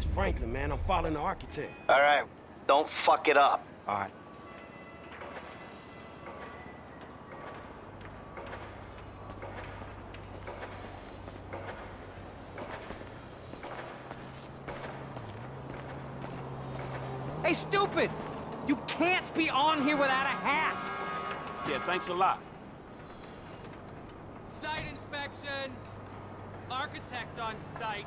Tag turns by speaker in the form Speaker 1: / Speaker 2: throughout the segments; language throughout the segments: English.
Speaker 1: It's Franklin, man. I'm following the architect.
Speaker 2: All right, don't fuck it up.
Speaker 1: All right.
Speaker 3: Hey, stupid! You can't be on here without a hat!
Speaker 1: Yeah, thanks a lot.
Speaker 3: Site inspection! Architect on site.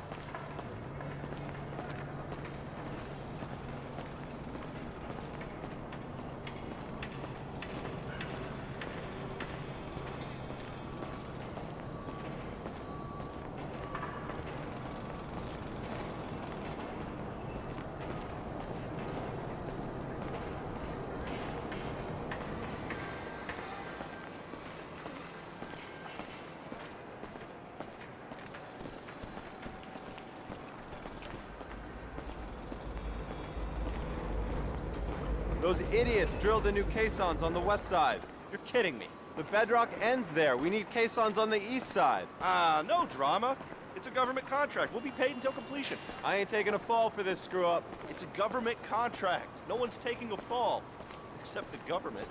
Speaker 4: Those idiots drilled the new caissons on the west side. You're kidding me. The bedrock ends there. We need caissons on the east side.
Speaker 5: Ah, no drama. It's a government contract. We'll be paid until completion.
Speaker 4: I ain't taking a fall for this screw up.
Speaker 5: It's a government contract. No one's taking a fall. Except the government.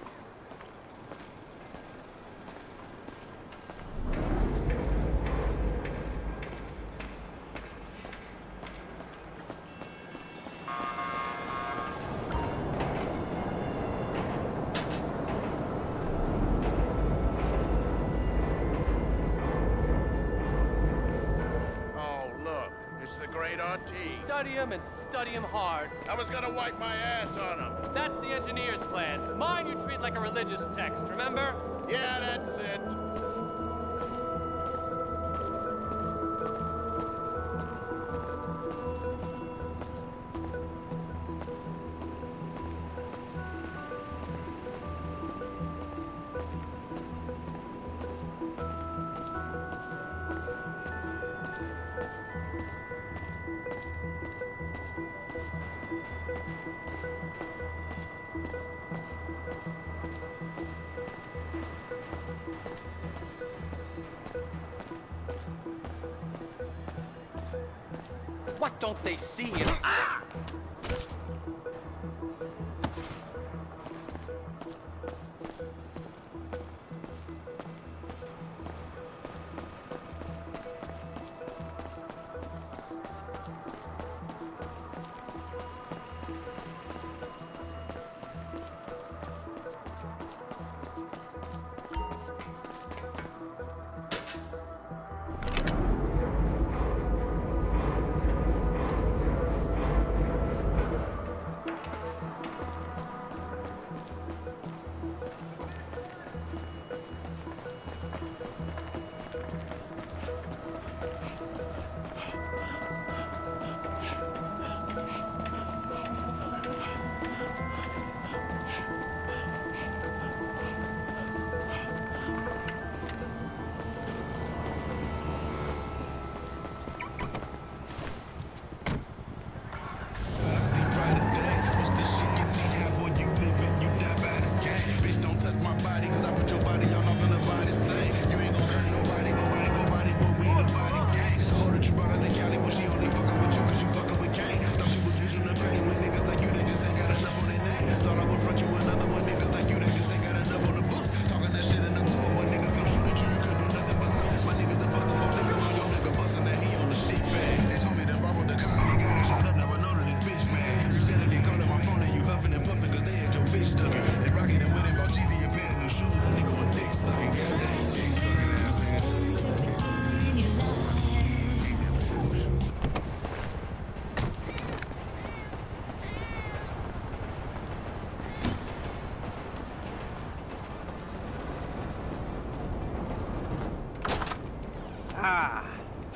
Speaker 6: Great
Speaker 3: Study him and study him hard.
Speaker 6: I was gonna wipe my ass on him.
Speaker 3: That's the engineer's plan. Mine you treat like a religious text, remember?
Speaker 6: Yeah, that's it.
Speaker 3: What don't they see in... Ah!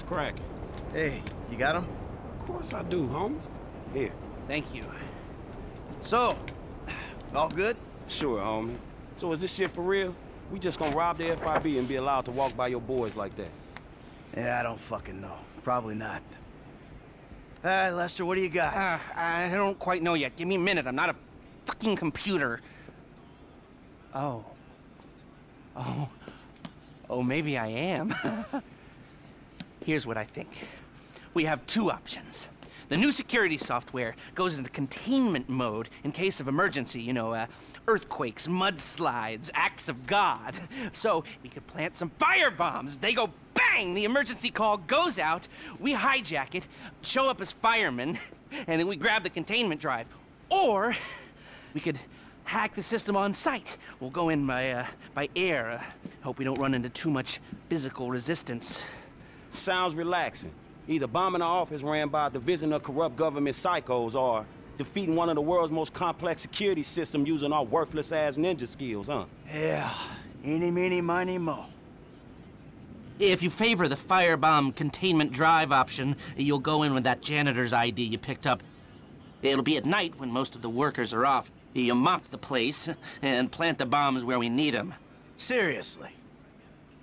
Speaker 1: Cracking.
Speaker 2: Hey, you got him?
Speaker 1: Of course I do, homie. Here.
Speaker 3: Thank you.
Speaker 2: So, all good?
Speaker 1: Sure, homie. So is this shit for real? We just gonna rob the FIB and be allowed to walk by your boys like that?
Speaker 2: Yeah, I don't fucking know. Probably not. All right, Lester, what do you got?
Speaker 3: Uh, I don't quite know yet. Give me a minute. I'm not a fucking computer. Oh. Oh. Oh, maybe I am. Here's what I think. We have two options.
Speaker 7: The new security software goes into containment mode in case of emergency, you know, uh, earthquakes, mudslides, acts of God. So we could plant some fire bombs. They go bang! The emergency call goes out. We hijack it, show up as firemen, and then we grab the containment drive. Or we could hack the system on site. We'll go in by, uh, by air. Uh, hope we don't run into too much physical resistance.
Speaker 1: Sounds relaxing. Either bombing an office ran by a division of corrupt government psychos or defeating one of the world's most complex security systems using our worthless-ass ninja skills, huh?
Speaker 2: Yeah. Eeny, meeny, miny, mo.
Speaker 7: If you favor the firebomb containment drive option, you'll go in with that janitor's ID you picked up. It'll be at night when most of the workers are off. You mop the place and plant the bombs where we need them.
Speaker 2: Seriously.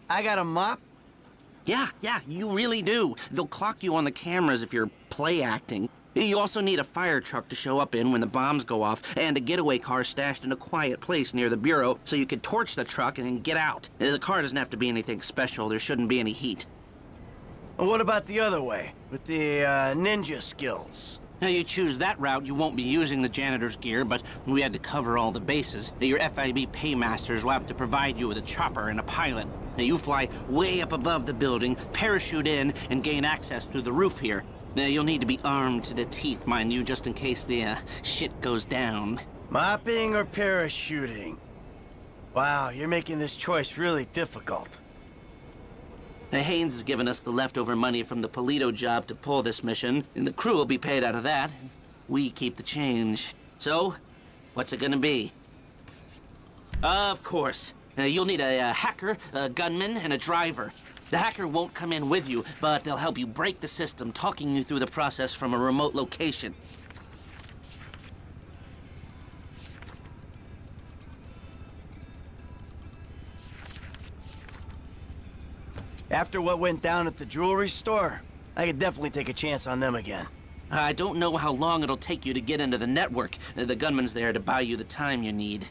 Speaker 2: I got a mop?
Speaker 7: Yeah, yeah, you really do. They'll clock you on the cameras if you're play acting. You also need a fire truck to show up in when the bombs go off, and a getaway car stashed in a quiet place near the bureau so you can torch the truck and then get out. The car doesn't have to be anything special. There shouldn't be any heat.
Speaker 2: What about the other way? With the, uh, ninja skills?
Speaker 7: Now, you choose that route, you won't be using the janitor's gear, but we had to cover all the bases. Your FIB paymasters will have to provide you with a chopper and a pilot. Now, you fly way up above the building, parachute in, and gain access through the roof here. Now, you'll need to be armed to the teeth, mind you, just in case the, uh, shit goes down.
Speaker 2: Mopping or parachuting? Wow, you're making this choice really difficult.
Speaker 7: Now, Haines has given us the leftover money from the Paleto job to pull this mission, and the crew will be paid out of that. We keep the change. So, what's it gonna be? Of course. Uh, you'll need a, a hacker, a gunman, and a driver. The hacker won't come in with you, but they'll help you break the system, talking you through the process from a remote location.
Speaker 2: After what went down at the jewelry store, I could definitely take a chance on them again.
Speaker 7: I don't know how long it'll take you to get into the network. Uh, The gunman's there to buy you the time you need.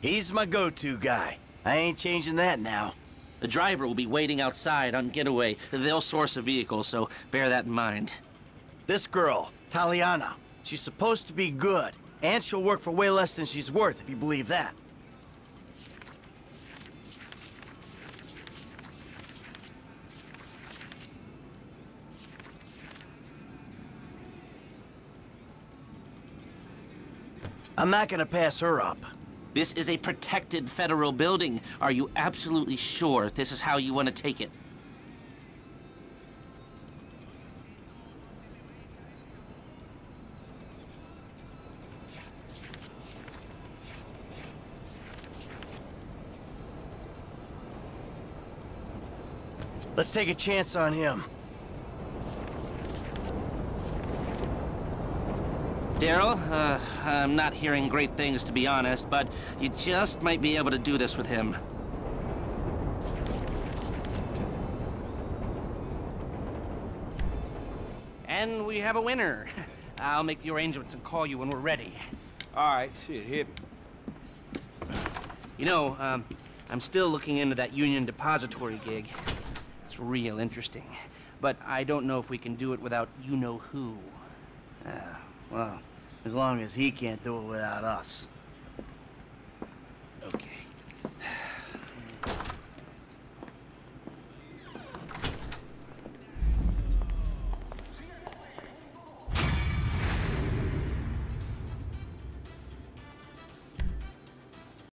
Speaker 2: He's my go-to guy. I ain't changing that now.
Speaker 7: The driver will be waiting outside on getaway. They'll source a vehicle, so bear that in mind.
Speaker 2: This girl, Taliana, she's supposed to be good, and she'll work for way less than she's worth, if you believe that. I'm not gonna pass her up.
Speaker 7: This is a protected federal building. Are you absolutely sure this is how you want to take it?
Speaker 2: Let's take a chance on him.
Speaker 7: Daryl, uh, I'm not hearing great things to be honest, but you just might be able to do this with him. And we have a winner. I'll make the arrangements and call you when we're ready.
Speaker 1: All right, shit, hit me.
Speaker 7: You know, um, I'm still looking into that Union Depository gig. It's real interesting. But I don't know if we can do it without you-know-who.
Speaker 2: Well, as long as he can't do it without us. Okay.